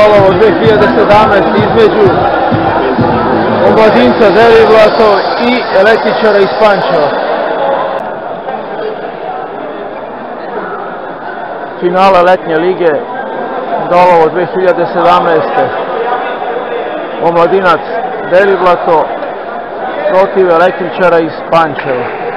Dolovo 2017 između Omladinca Deliblato i električara iz Pančeva. Finale letnje lige Dolovo 2017. Omladinac Deliblato protiv električara iz Pančeva.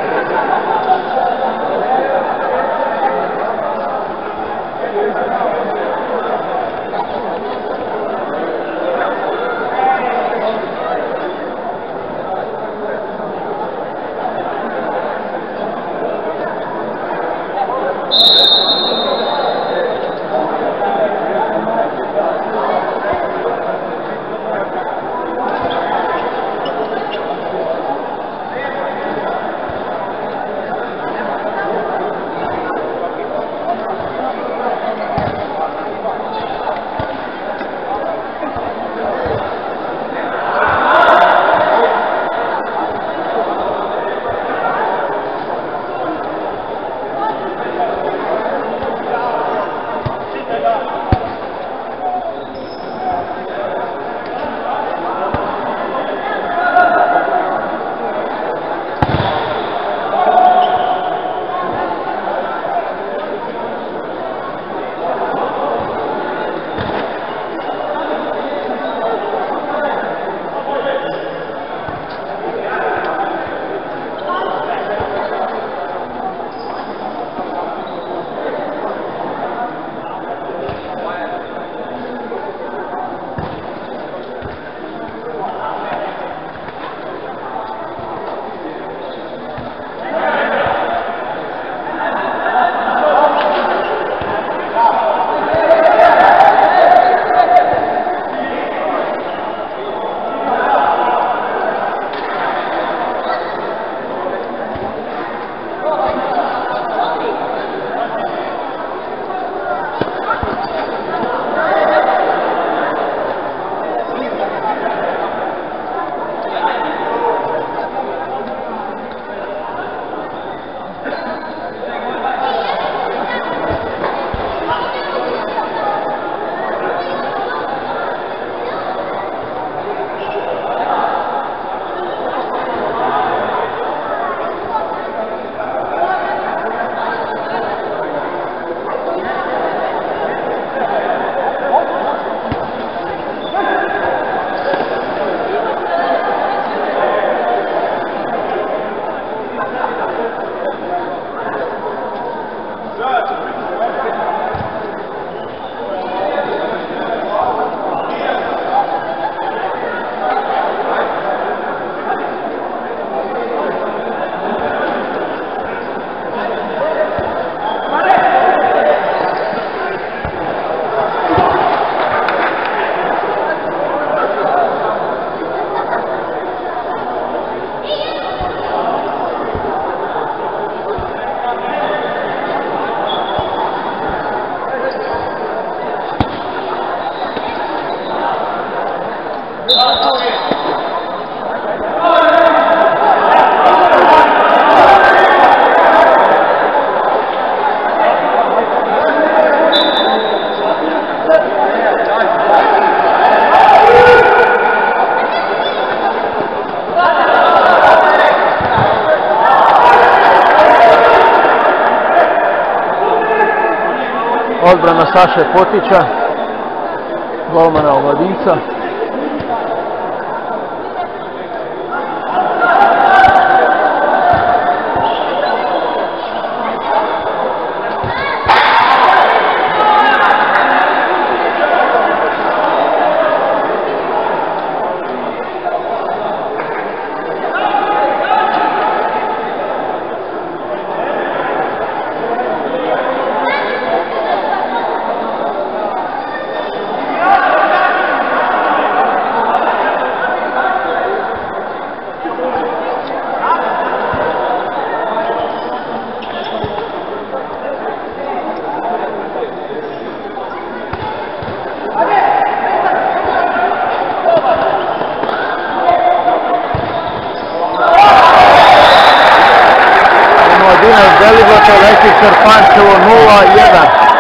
Saše Potića, golmana Omladinca. Delibato, Lekicar Pančevo 0-1.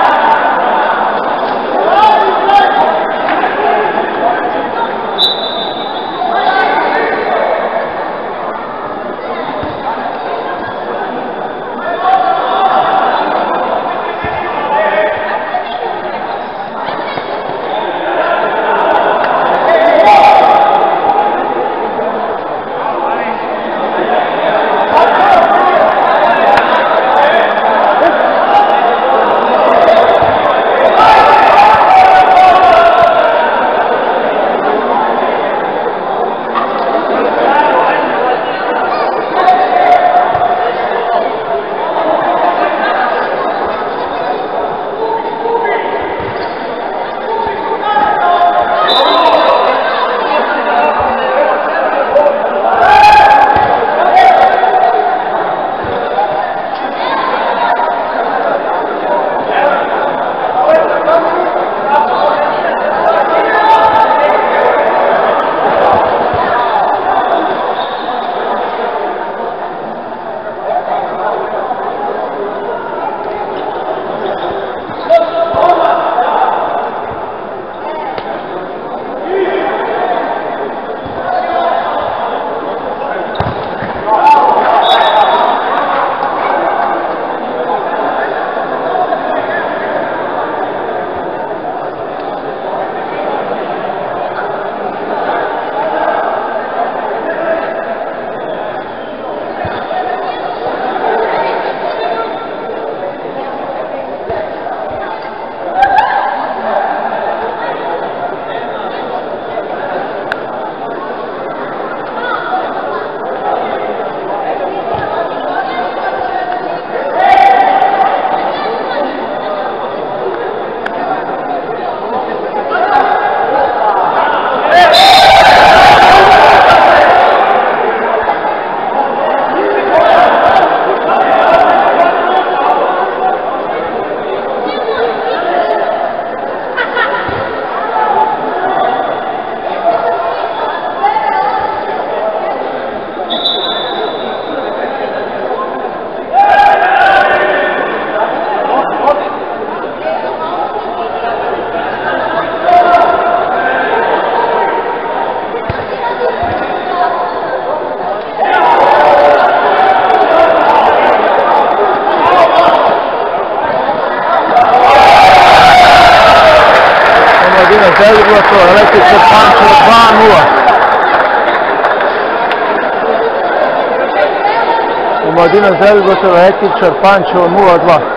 2-0. Omladina Zalgoto, Električar Pančevo 0-2.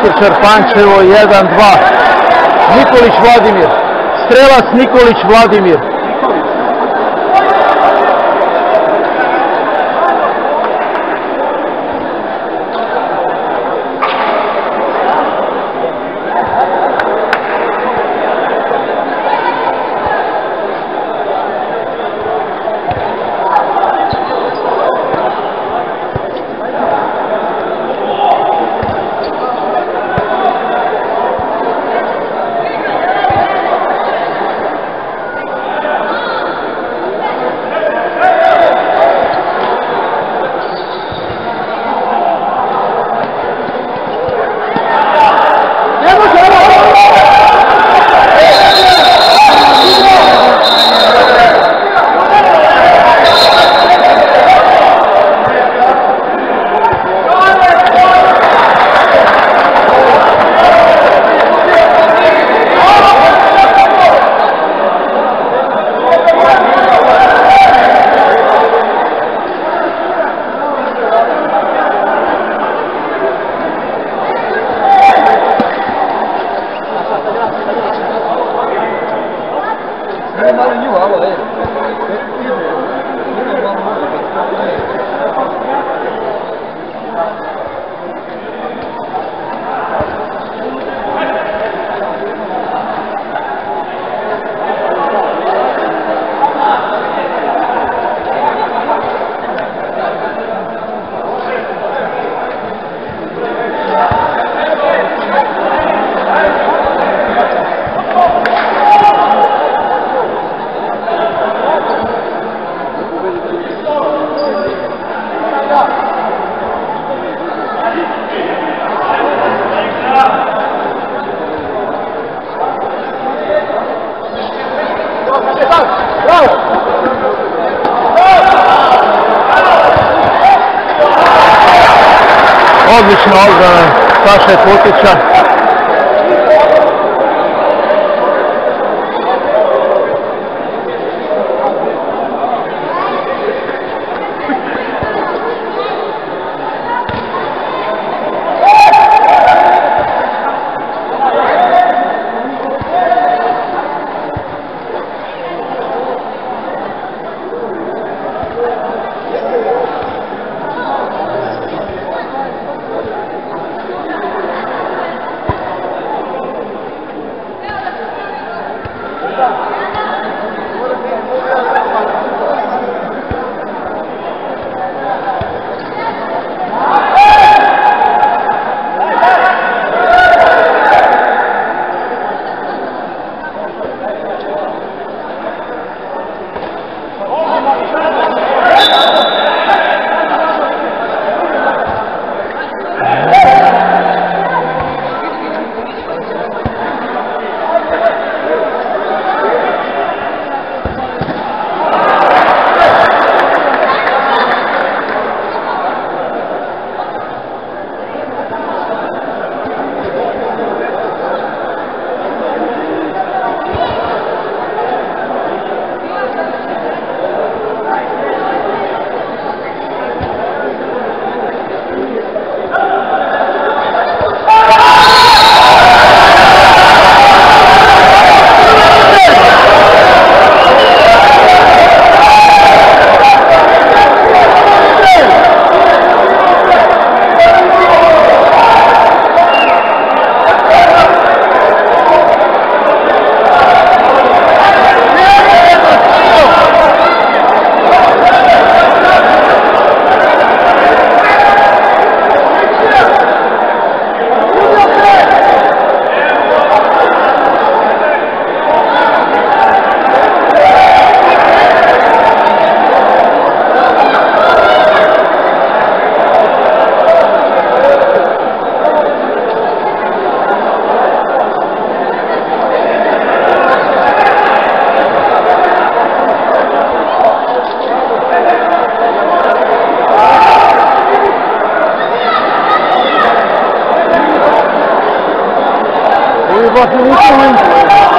Električar Pančevo 1-2. Nikolić Vladimir. Strelac Nikolić Vladimir. Saše Putića. Boston East Marine.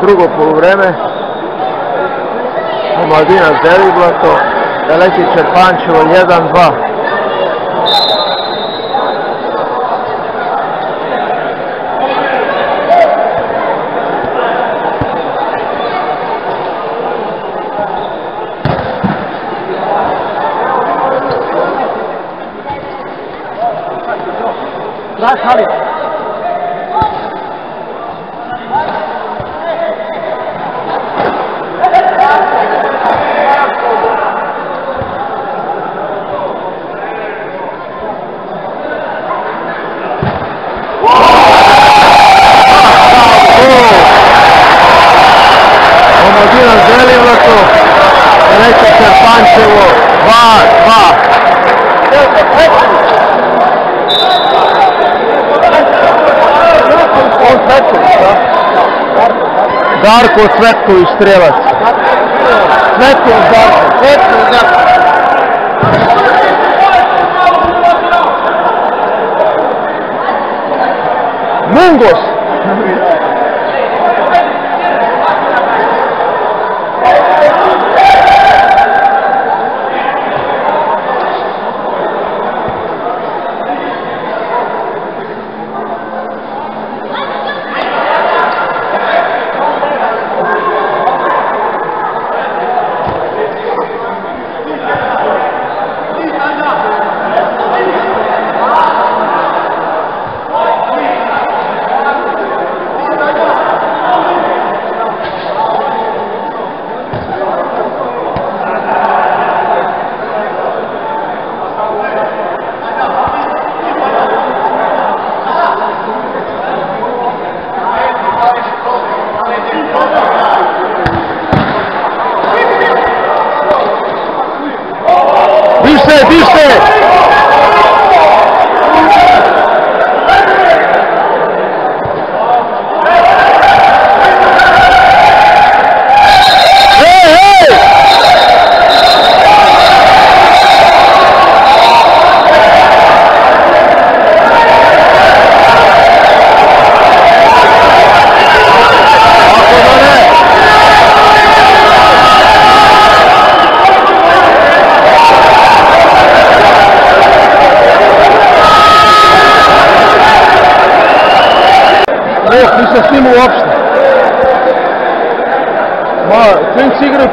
Drugo poluvreme. Omladina Zeliblato, Električar Pančevo 1-2. Svetko estrelas Strelac. Svetko i Zlatko. mongos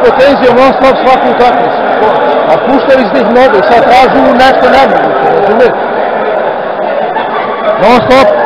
potenzije non-stop svaku utakmicu. A puštali ste ih mnogo i sad tražu nešto ne moguće, razumijete? Non-stop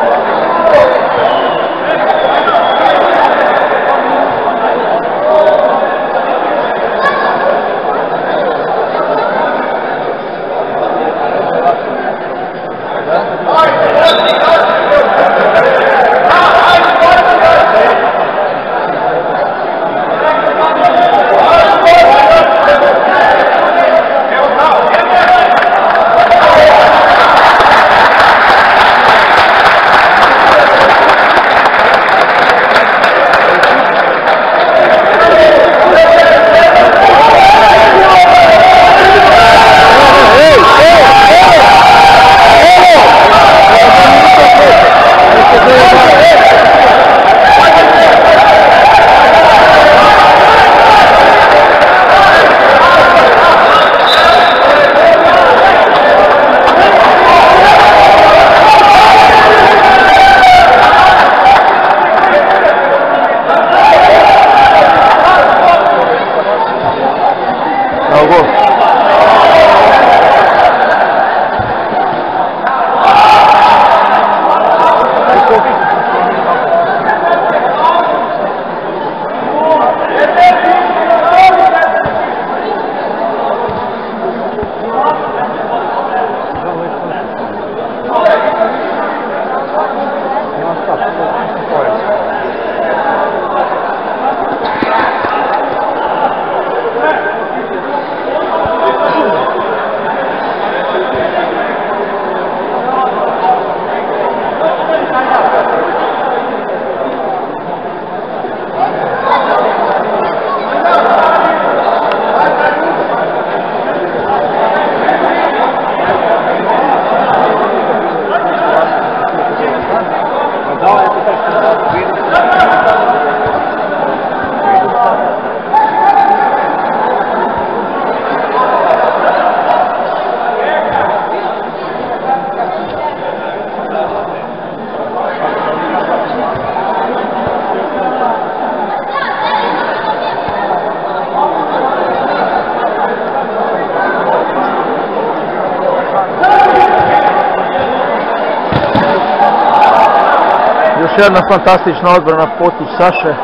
Još jedna fantastična odbrana potić Saše.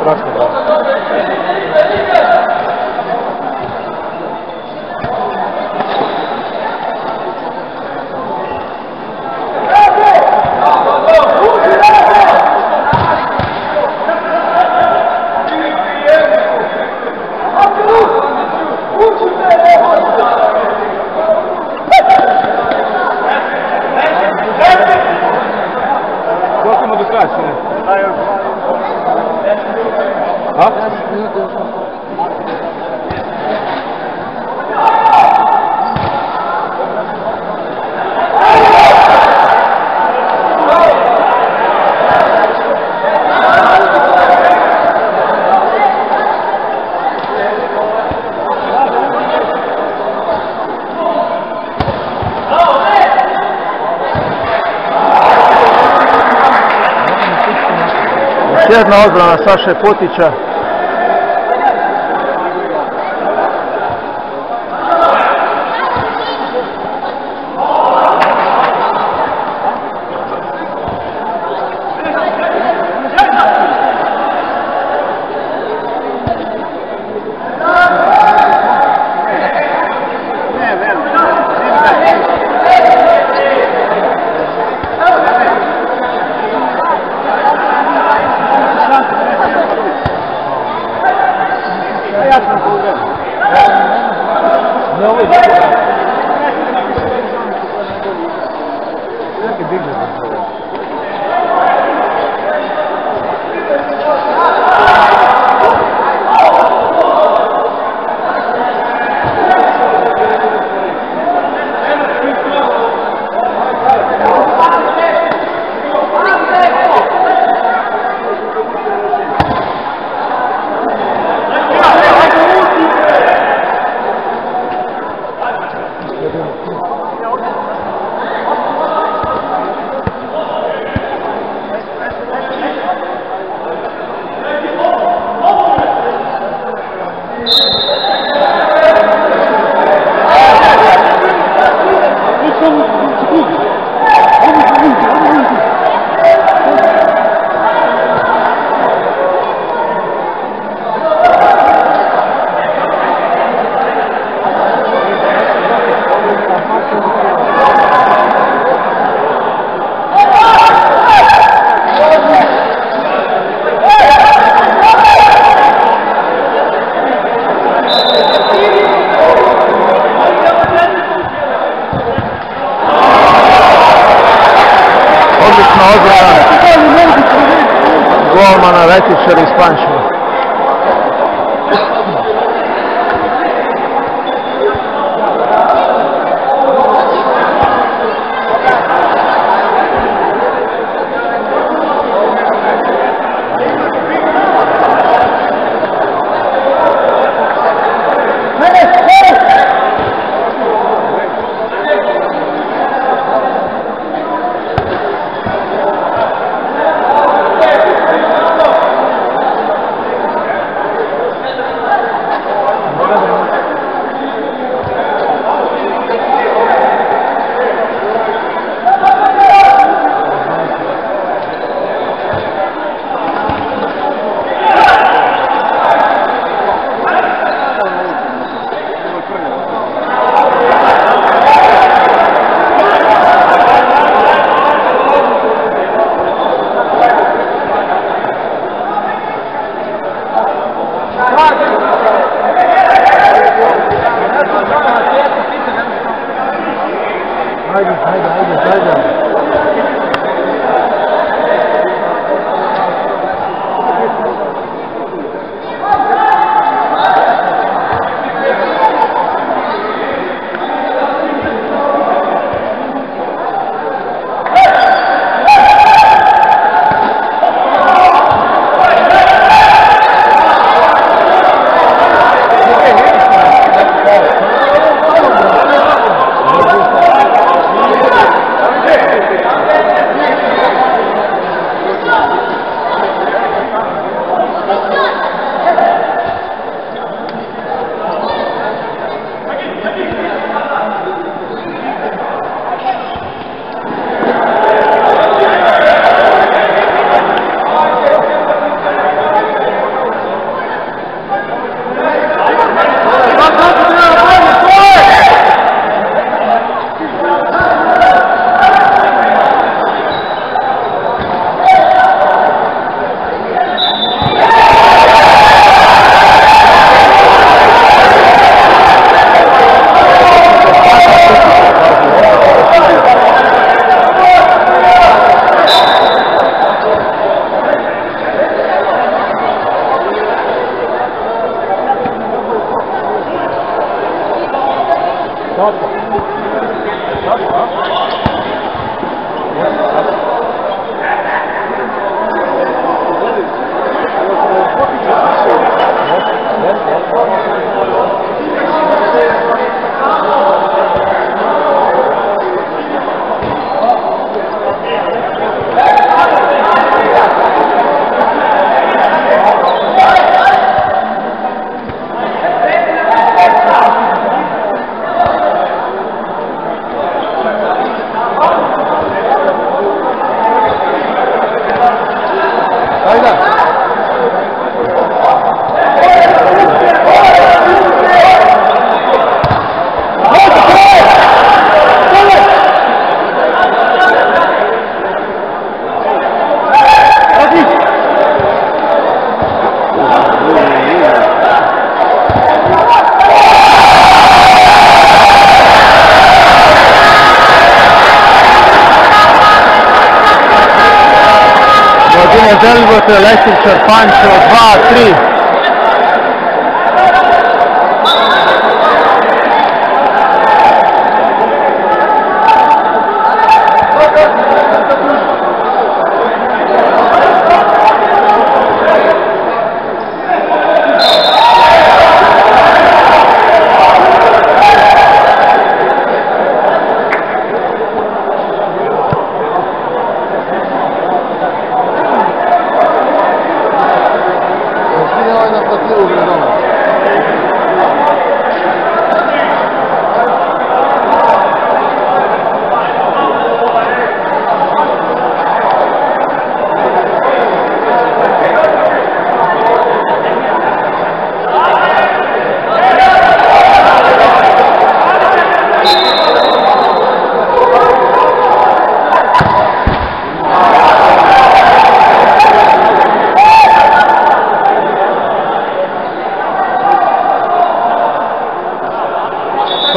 Strašno Jedna odbrana Saše Potića.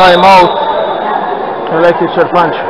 time out. I like it, your punch.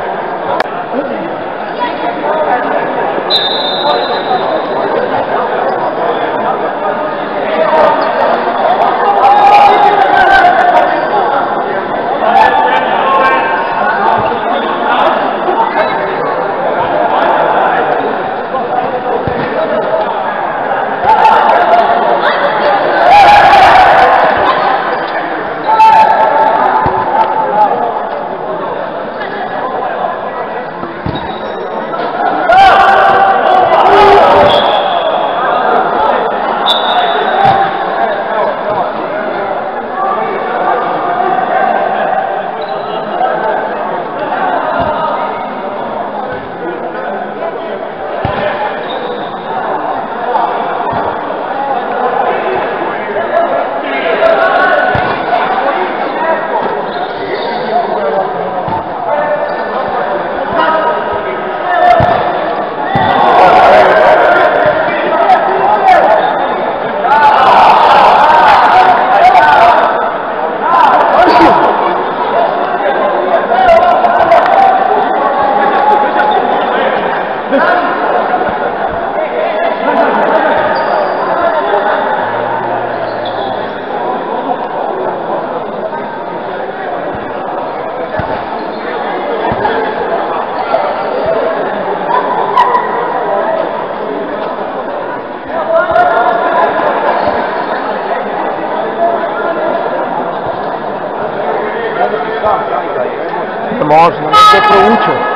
hermoso, no sé, pero.